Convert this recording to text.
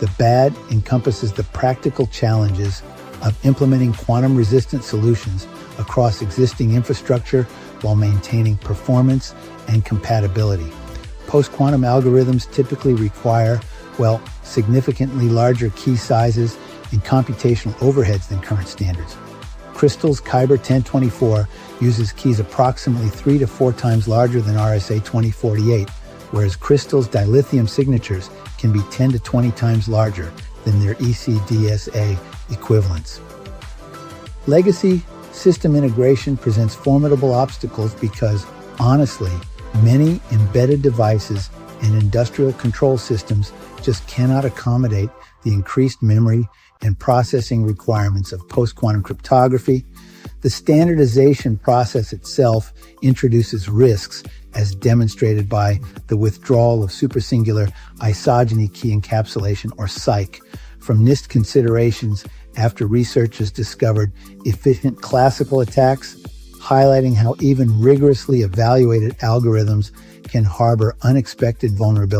The bad encompasses the practical challenges of implementing quantum resistant solutions across existing infrastructure while maintaining performance and compatibility. Post quantum algorithms typically require, well, significantly larger key sizes and computational overheads than current standards. CRYSTALS-Kyber 1024 uses keys approximately three to four times larger than RSA 2048, whereas CRYSTALS-Dilithium signatures can be 10 to 20 times larger than their ECDSA equivalents. Legacy system integration presents formidable obstacles because, honestly, many embedded devices and industrial control systems just cannot accommodate the increased memory and processing requirements of post-quantum cryptography. The standardization process itself introduces risks as demonstrated by the withdrawal of supersingular isogeny key encapsulation or SIKE from NIST considerations after researchers discovered efficient classical attacks, highlighting how even rigorously evaluated algorithms can harbor unexpected vulnerabilities.